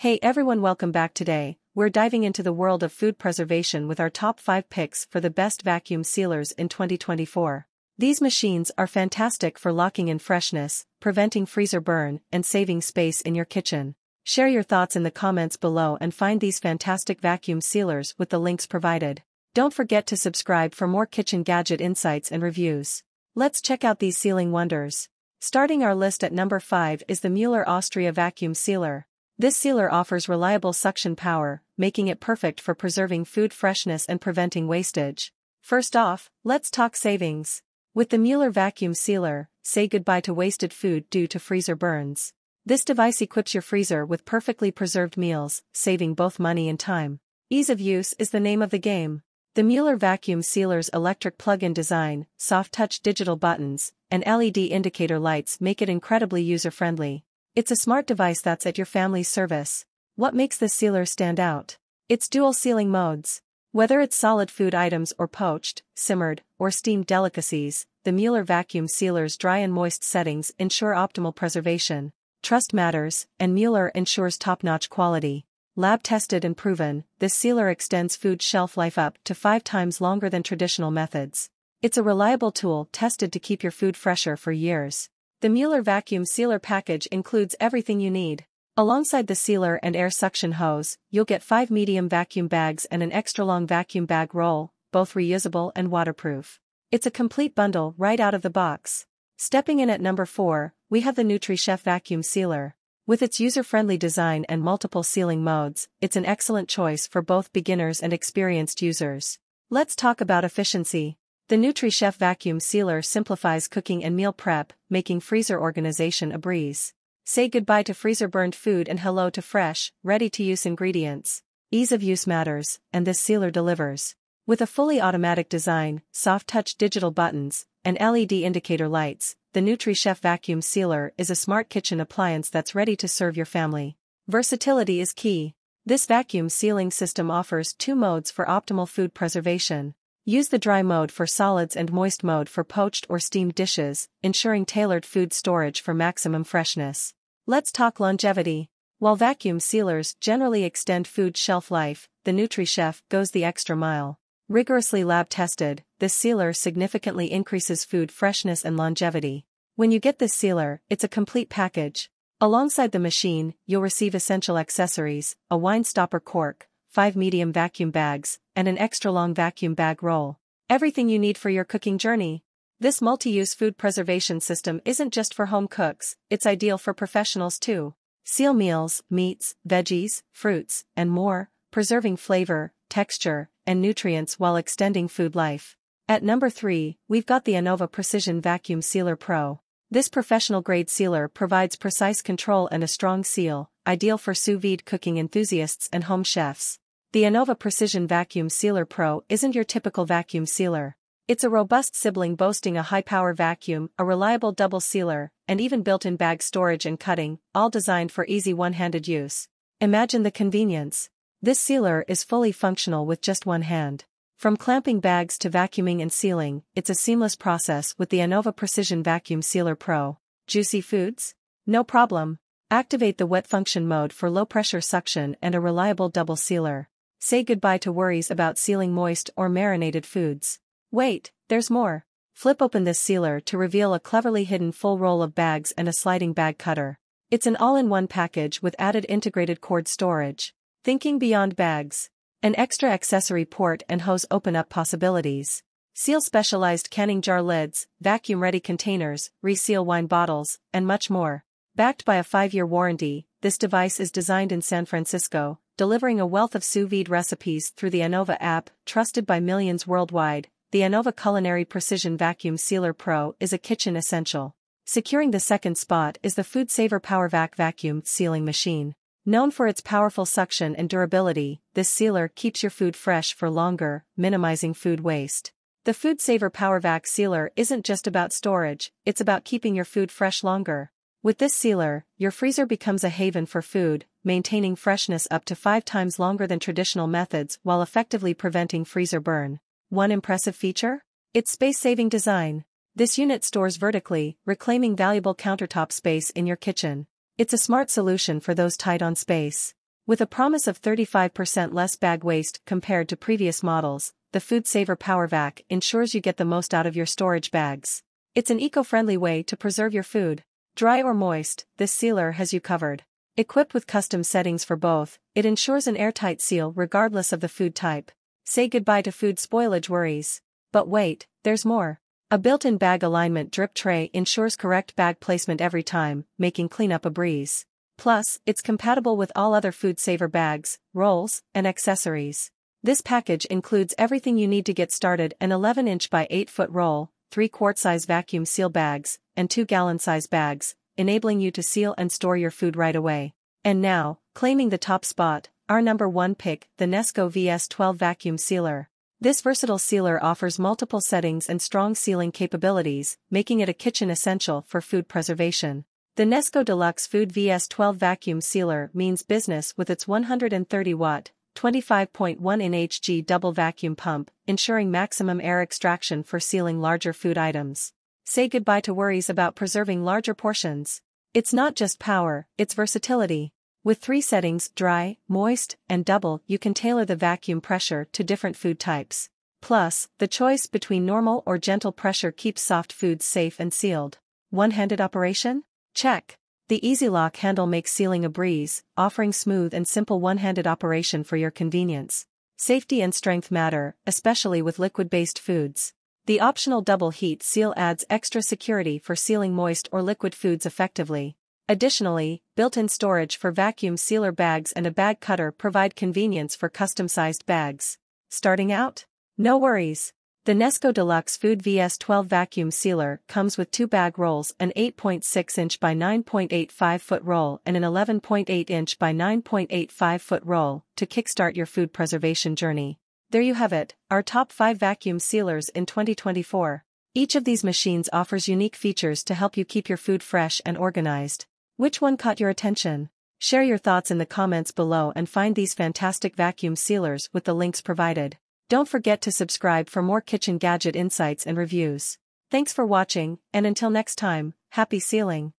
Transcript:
Hey everyone welcome back today, we're diving into the world of food preservation with our top 5 picks for the best vacuum sealers in 2024. These machines are fantastic for locking in freshness, preventing freezer burn, and saving space in your kitchen. Share your thoughts in the comments below and find these fantastic vacuum sealers with the links provided. Don't forget to subscribe for more kitchen gadget insights and reviews. Let's check out these sealing wonders. Starting our list at number 5 is the Mueller Austria Vacuum Sealer. This sealer offers reliable suction power, making it perfect for preserving food freshness and preventing wastage. First off, let's talk savings. With the Mueller vacuum sealer, say goodbye to wasted food due to freezer burns. This device equips your freezer with perfectly preserved meals, saving both money and time. Ease of use is the name of the game. The Mueller vacuum sealer's electric plug-in design, soft-touch digital buttons, and LED indicator lights make it incredibly user-friendly. It's a smart device that's at your family's service. What makes this sealer stand out? Its dual sealing modes. Whether it's solid food items or poached, simmered, or steamed delicacies, the Mueller vacuum sealer's dry and moist settings ensure optimal preservation. Trust matters, and Mueller ensures top-notch quality. Lab-tested and proven, this sealer extends food shelf life up to five times longer than traditional methods. It's a reliable tool tested to keep your food fresher for years. The Mueller vacuum sealer package includes everything you need. Alongside the sealer and air suction hose, you'll get 5 medium vacuum bags and an extra long vacuum bag roll, both reusable and waterproof. It's a complete bundle right out of the box. Stepping in at number 4, we have the NutriChef vacuum sealer. With its user-friendly design and multiple sealing modes, it's an excellent choice for both beginners and experienced users. Let's talk about efficiency. The NutriChef vacuum sealer simplifies cooking and meal prep, making freezer organization a breeze. Say goodbye to freezer-burned food and hello to fresh, ready-to-use ingredients. Ease of use matters, and this sealer delivers. With a fully automatic design, soft-touch digital buttons, and LED indicator lights, the NutriChef vacuum sealer is a smart kitchen appliance that's ready to serve your family. Versatility is key. This vacuum sealing system offers two modes for optimal food preservation. Use the dry mode for solids and moist mode for poached or steamed dishes, ensuring tailored food storage for maximum freshness. Let's talk longevity. While vacuum sealers generally extend food shelf life, the NutriChef goes the extra mile. Rigorously lab tested, this sealer significantly increases food freshness and longevity. When you get this sealer, it's a complete package. Alongside the machine, you'll receive essential accessories, a wine stopper cork, 5 medium vacuum bags, and an extra long vacuum bag roll. Everything you need for your cooking journey. This multi-use food preservation system isn't just for home cooks, it's ideal for professionals too. Seal meals, meats, veggies, fruits, and more, preserving flavor, texture, and nutrients while extending food life. At number 3, we've got the Anova Precision Vacuum Sealer Pro. This professional-grade sealer provides precise control and a strong seal, ideal for sous vide cooking enthusiasts and home chefs. The Anova Precision Vacuum Sealer Pro isn't your typical vacuum sealer. It's a robust sibling boasting a high-power vacuum, a reliable double sealer, and even built-in bag storage and cutting, all designed for easy one-handed use. Imagine the convenience. This sealer is fully functional with just one hand. From clamping bags to vacuuming and sealing, it's a seamless process with the Anova Precision Vacuum Sealer Pro. Juicy foods? No problem. Activate the wet function mode for low-pressure suction and a reliable double sealer. Say goodbye to worries about sealing moist or marinated foods. Wait, there's more. Flip open this sealer to reveal a cleverly hidden full roll of bags and a sliding bag cutter. It's an all-in-one package with added integrated cord storage. Thinking beyond bags. An extra accessory port and hose open up possibilities. Seal specialized canning jar lids, vacuum-ready containers, reseal wine bottles, and much more. Backed by a 5-year warranty, this device is designed in San Francisco, delivering a wealth of sous vide recipes through the Anova app, trusted by millions worldwide. The Anova Culinary Precision Vacuum Sealer Pro is a kitchen essential. Securing the second spot is the FoodSaver PowerVac vacuum sealing machine. Known for its powerful suction and durability, this sealer keeps your food fresh for longer, minimizing food waste. The FoodSaver PowerVac sealer isn't just about storage, it's about keeping your food fresh longer. With this sealer, your freezer becomes a haven for food, maintaining freshness up to five times longer than traditional methods while effectively preventing freezer burn. One impressive feature? Its space-saving design. This unit stores vertically, reclaiming valuable countertop space in your kitchen. It's a smart solution for those tight on space. With a promise of 35% less bag waste compared to previous models, the Food Saver PowerVac ensures you get the most out of your storage bags. It's an eco-friendly way to preserve your food. Dry or moist, this sealer has you covered. Equipped with custom settings for both, it ensures an airtight seal regardless of the food type. Say goodbye to food spoilage worries. But wait, there's more. A built-in bag alignment drip tray ensures correct bag placement every time, making cleanup a breeze. Plus, it's compatible with all other Food Saver bags, rolls, and accessories. This package includes everything you need to get started an 11-inch by 8-foot roll, 3-quart size vacuum seal bags, and 2-gallon size bags, enabling you to seal and store your food right away. And now, claiming the top spot, our number one pick, the Nesco VS12 Vacuum Sealer. This versatile sealer offers multiple settings and strong sealing capabilities, making it a kitchen essential for food preservation. The Nesco Deluxe Food VS12 Vacuum Sealer means business with its 130-watt, 25.1 nhg double vacuum pump, ensuring maximum air extraction for sealing larger food items. Say goodbye to worries about preserving larger portions. It's not just power, it's versatility. With three settings, dry, moist, and double, you can tailor the vacuum pressure to different food types. Plus, the choice between normal or gentle pressure keeps soft foods safe and sealed. One-handed operation? Check. The Easy Lock handle makes sealing a breeze, offering smooth and simple one-handed operation for your convenience. Safety and strength matter, especially with liquid-based foods. The optional double heat seal adds extra security for sealing moist or liquid foods effectively. Additionally, built-in storage for vacuum sealer bags and a bag cutter provide convenience for custom-sized bags. Starting out? No worries. The Nesco Deluxe Food VS12 vacuum sealer comes with two bag rolls an 8.6 inch by 9.85 foot roll and an 11.8 inch by 9.85 foot roll to kickstart your food preservation journey. There you have it, our top 5 vacuum sealers in 2024. Each of these machines offers unique features to help you keep your food fresh and organized. Which one caught your attention? Share your thoughts in the comments below and find these fantastic vacuum sealers with the links provided. Don't forget to subscribe for more kitchen gadget insights and reviews. Thanks for watching, and until next time, happy sealing.